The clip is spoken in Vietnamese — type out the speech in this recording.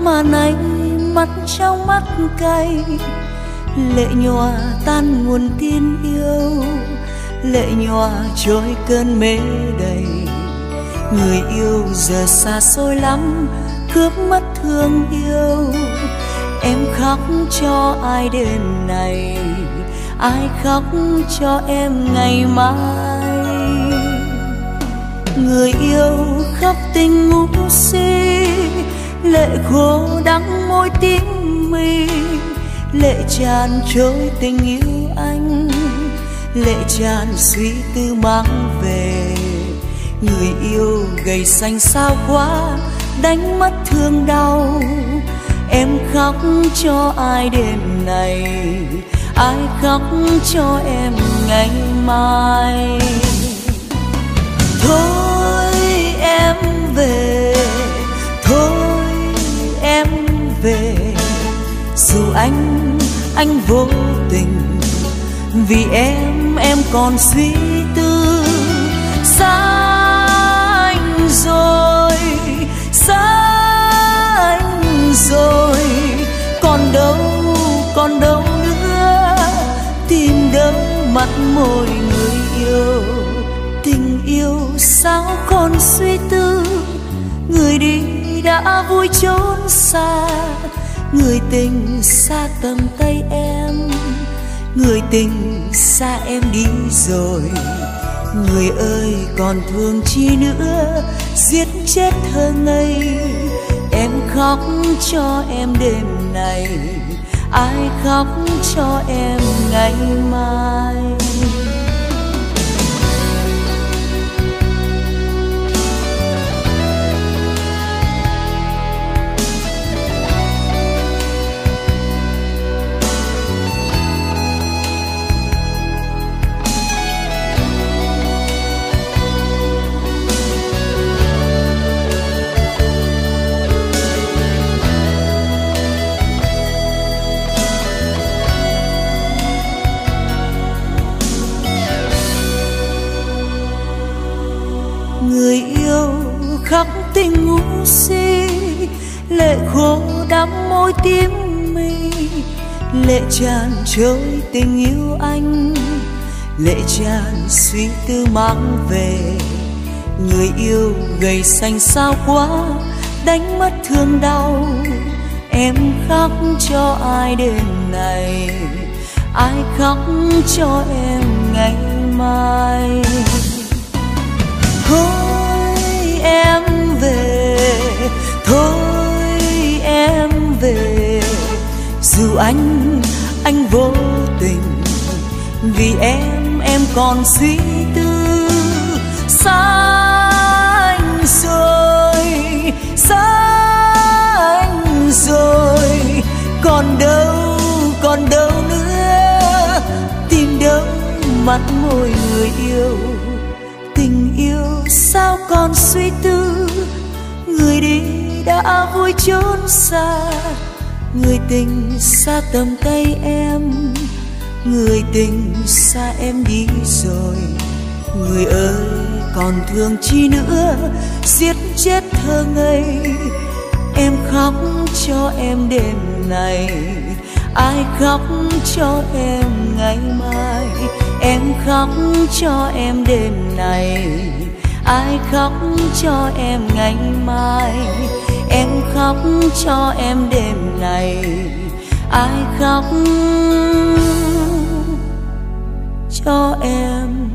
mà nay mắt trong mắt cay. Lệ nhòa tan nguồn tin yêu, lệ nhòa trôi cơn mê đầy. Người yêu giờ xa xôi lắm, cướp mất thương yêu. Em khóc cho ai đêm này, ai khóc cho em ngày mai? Người yêu khóc tình ngu si, lệ khô đắng môi tím mi lệ tràn trôi tình yêu anh, lệ tràn suy tư mang về. Người yêu gầy xanh sao quá, đánh mất thương đau. Em khóc cho ai đêm này, ai khóc cho em ngày mai? Anh vô tình. Vì em em còn suy tư. Xa anh rồi, xa anh rồi. Còn đâu còn đâu nữa. Tìm đâu mặt môi người yêu. Tình yêu sao còn suy tư? Người đi đã vui trốn xa người tình xa tầm tay em, người tình xa em đi rồi. Người ơi, còn thương chi nữa, giết chết thơ ngây. Em khóc cho em đêm này, ai khóc cho em ngày mai? Khóc tình ngu si, lệ khô đắm môi tím mi lệ tràn trôi tình yêu anh, lệ tràn suy tư mang về. Người yêu gầy xanh sao quá, đánh mất thương đau, em khóc cho ai đêm này, ai khóc cho em ngày mai? Thôi em dù anh anh vô tình. Vì em em còn suy tư. Xa anh rồi, xa anh rồi. Còn đâu còn đâu nữa. Tìm đâu mặt môi người yêu. Tình yêu sao còn suy tư? Người đi đã vui chốn xa người tình xa tầm tay em, người tình xa em đi rồi. Người ơi, còn thương chi nữa, giết chết thơ ngây. Em khóc cho em đêm này, ai khóc cho em ngày mai? Em khóc cho em đêm này, ai khóc cho em ngày mai? Em khóc cho em đêm này ai khóc cho em?